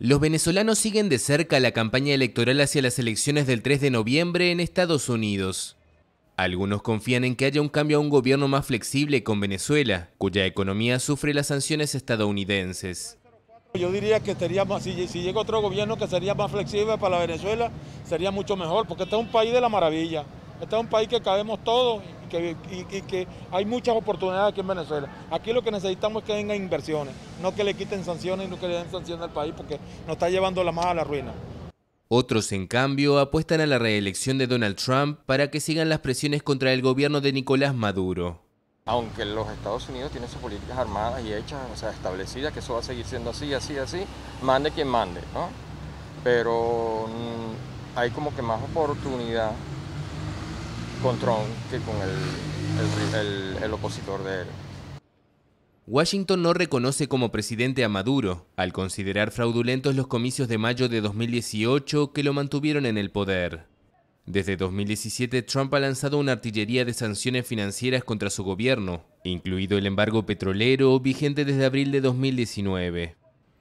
Los venezolanos siguen de cerca la campaña electoral hacia las elecciones del 3 de noviembre en Estados Unidos. Algunos confían en que haya un cambio a un gobierno más flexible con Venezuela, cuya economía sufre las sanciones estadounidenses. Yo diría que sería más, si, llega otro gobierno que sería más flexible para Venezuela, sería mucho mejor, porque este es un país de la maravilla. Este es un país que cabemos todos y que, hay muchas oportunidades aquí en Venezuela. Aquí lo que necesitamos es que vengan inversiones, no que le quiten sanciones y no que le den sanciones al país porque nos está llevando la más a la ruina. Otros, en cambio, apuestan a la reelección de Donald Trump para que sigan las presiones contra el gobierno de Nicolás Maduro. Aunque los Estados Unidos tienen sus políticas armadas y hechas, o sea, establecidas, que eso va a seguir siendo así, así, así, mande quien mande, ¿no? Pero mm, hay como que más oportunidad con Trump que con el, opositor de él. Washington no reconoce como presidente a Maduro, al considerar fraudulentos los comicios de mayo de 2018 que lo mantuvieron en el poder. Desde 2017, Trump ha lanzado una artillería de sanciones financieras contra su gobierno, incluido el embargo petrolero vigente desde abril de 2019.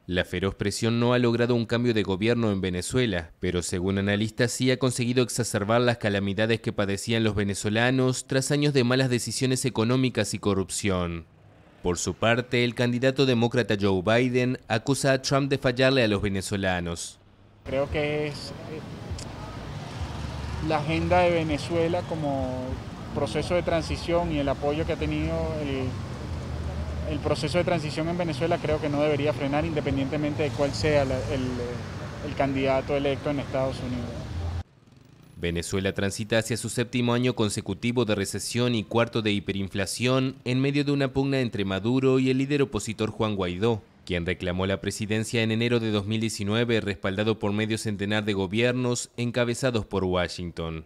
La feroz presión no ha logrado un cambio de gobierno en Venezuela, pero según analistas sí ha conseguido exacerbar las calamidades que padecían los venezolanos tras años de malas decisiones económicas y corrupción. Por su parte, el candidato demócrata Joe Biden acusa a Trump de fallarle a los venezolanos. Creo que es eh, la agenda de Venezuela como proceso de transición y el apoyo que ha tenido el el proceso de transición en Venezuela creo que no debería frenar independientemente de cuál sea el, el candidato electo en Estados Unidos. Venezuela transita hacia su séptimo año consecutivo de recesión y cuarto de hiperinflación en medio de una pugna entre Maduro y el líder opositor Juan Guaidó, quien reclamó la presidencia en enero de 2019 respaldado por medio centenar de gobiernos encabezados por Washington.